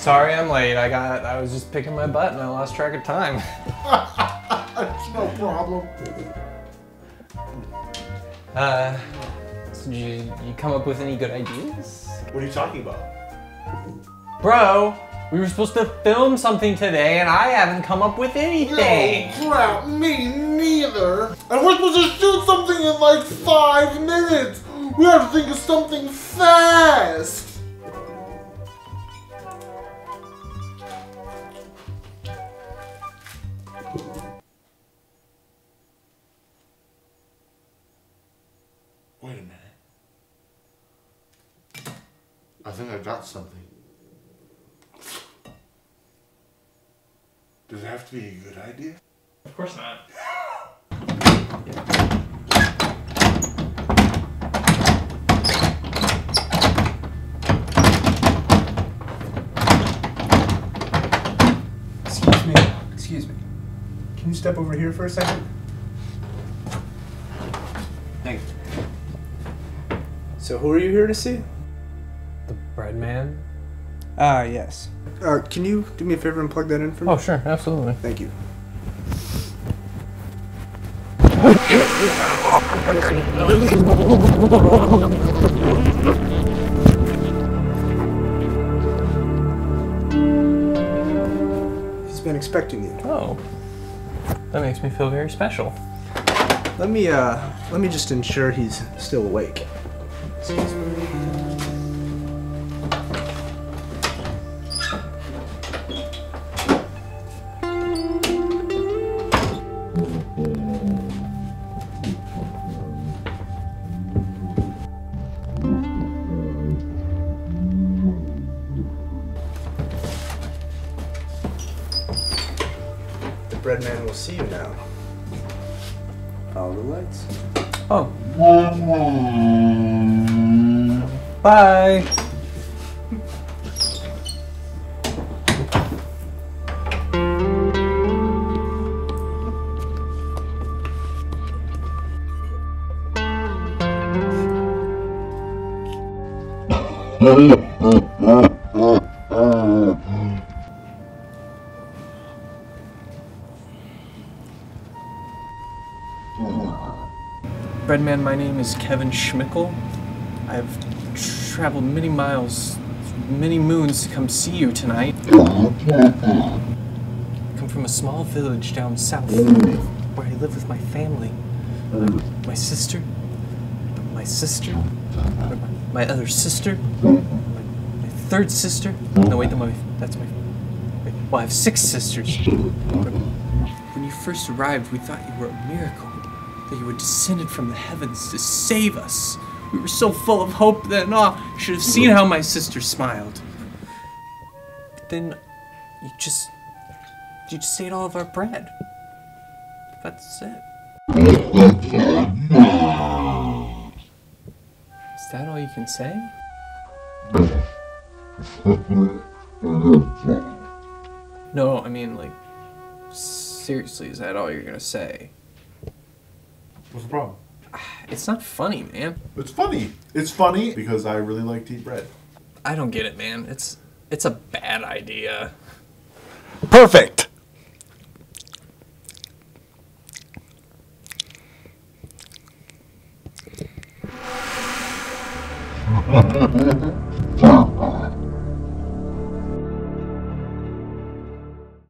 Sorry I'm late. I got I was just picking my butt and I lost track of time. It's no problem. Uh, so did you, you come up with any good ideas? What are you talking about? Bro, we were supposed to film something today and I haven't come up with anything. Oh, crap, me neither. And we're supposed to shoot something in like five minutes. We have to think of something fast. Wait a minute. I think I got something. Does it have to be a good idea? Of course not. Excuse me. Excuse me. Can you step over here for a second? Thank you. So, who are you here to see? The bread man? Ah, yes. Uh, can you do me a favor and plug that in for me? Oh, sure, absolutely. Thank you. He's been expecting you. Oh, that makes me feel very special. Let me uh let me just ensure he's still awake. Excuse. The bread man will see you now. Follow the lights. Oh. Bye. Breadman, my name is Kevin Schmickel. I've traveled many miles, many moons to come see you tonight. I come from a small village down south where I live with my family. My sister, my sister, my other sister, my third sister. No, wait, my, that's my. Well, I have six sisters. When you first arrived, we thought you were a miracle, that you were descended from the heavens to save us. We were so full of hope then, oh, you should have seen how my sister smiled. But then you just, you just ate all of our bread. That's it. Is that all you can say? No, I mean, like, seriously, is that all you're gonna say? What's the problem? It's not funny, man. It's funny. It's funny because I really like to eat bread. I don't get it, man. It's it's a bad idea. Perfect.